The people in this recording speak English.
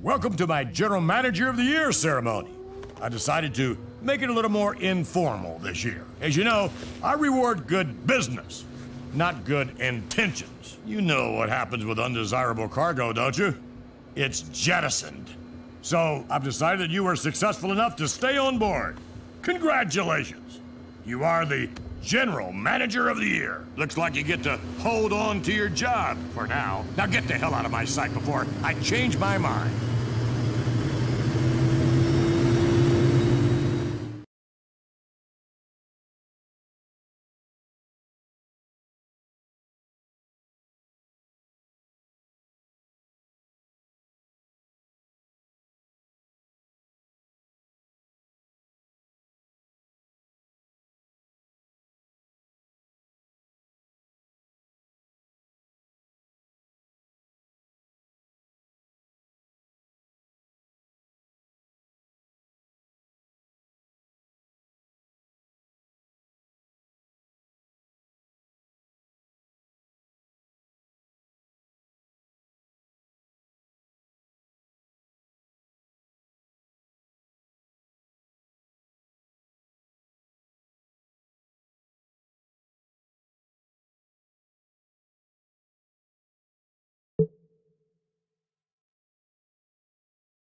Welcome to my General Manager of the Year ceremony. I decided to make it a little more informal this year. As you know, I reward good business, not good intentions. You know what happens with undesirable cargo, don't you? It's jettisoned. So I've decided that you were successful enough to stay on board. Congratulations. You are the General Manager of the Year. Looks like you get to hold on to your job for now. Now get the hell out of my sight before I change my mind.